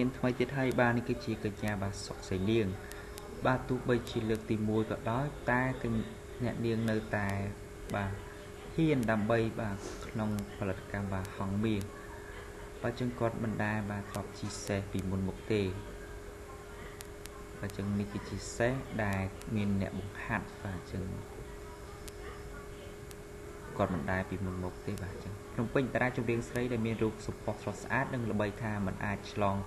មានថ្មីទៀតហើយបាទនេះគឺជាកញ្ញាបាទសុកសៃនាងបាទទោះបីជាលើកទី1ក៏ដោយតែអ្នកនាងនៅតែបាទហ៊ានដើម្បីបាទក្នុងផលិតកម្មបាទហងមាសបាទចឹងគាត់មិនដែលបាទធ្លាប់ជីសេះពីមុនមកទេបាទចឹងនេះគឺជាសេះដែលមានអ្នកបង្ហាត់បាទចឹងគាត់មិនដែលពីមុនមកទេបាទចឹងក្នុងពេញតារាចម្រៀងស្រីដែលមានរូបសម្ផស្សស្រស់ស្អាតនិងល្បីថាមិនអាចឆ្លង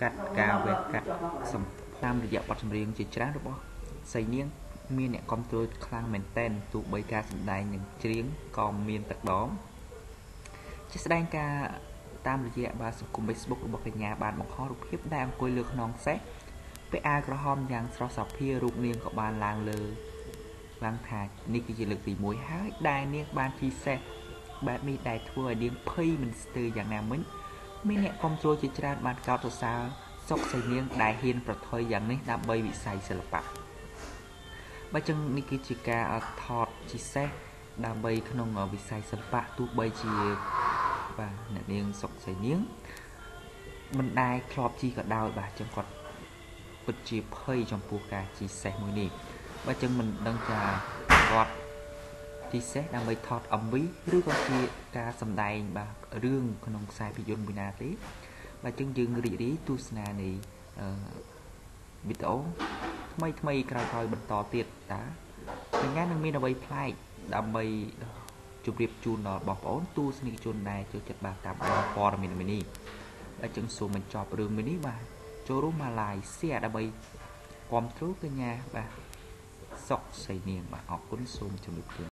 កាត់ការវះកាត់សំតាមរយៈបទចម្រៀងជាច្រើនរបស់សៃនាង មានអ្នកគ្រប់គ្រងខ្លាំងមែនតែនទោះបីការសម្ដែងនិងច្រៀងក៏មានទឹកដមជាស្ដែងការតាមរយៈបាទសង្គម Facebook របស់កញ្ញាបានបង្ហោះរូបភាពដែលអង្គុយលើខ្នងសេះពាក់អាវក្រហមយ៉ាងស្រស់សោភារូបនាងក៏បានឡើងលើឡើងថានេះគឺជាលើកទី1ហើយដែលនាងបានពិសេសបែបនេះដែលធ្វើឲ្យនាងភ័យមិនស្ទើរយ៉ាងណាមិញ មានអ្នកគ្រប់គ្រងជាច្រើនបានកោតសរសើរសុកសៃនាងដែលហ៊ានប្រថុយយ៉ាងនេះដើម្បីវិស័យសិល្បៈបើចឹងនេះគឺជាការថតជាសេះដើម្បីក្នុងវិស័យសិល្បៈទោះបីជាបាទអ្នកនាងសុកសៃនាងមិនដែលធ្លាប់ជីក៏ដោយបាទចឹងគាត់ពិតជាភ័យចំពោះការជីសេះមួយនេះបើចឹងមិនដឹងថាគាត់ ពិសេសដើម្បីថត MV ឬក៏ជាការសម្ដែងបាទរឿងក្នុងខ្សែភាពយន្តមួយណាទេ បាទចឹងយើងរីករាយទស្សនានៃអឺវីដេអូថ្មីថ្មីក្រោយៗបន្តទៀតតាកញ្ញានឹងមានអ្វីប្លែកដើម្បីជម្រាបជូនដល់បងប្អូនទស្សនិកជនដែលចូលចិត្តបាទតាមដានព័ត៌មាននេះហើយចឹងសូមបញ្ចប់រឿងមួយនេះបាទចូលរួមមក live share ដើម្បីគ្រប់គ្រងកញ្ញាបាទសុកសៃនាងបាទអរគុណសូមជម្រាបលា